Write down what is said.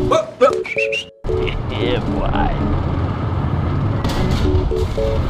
yeah, boy.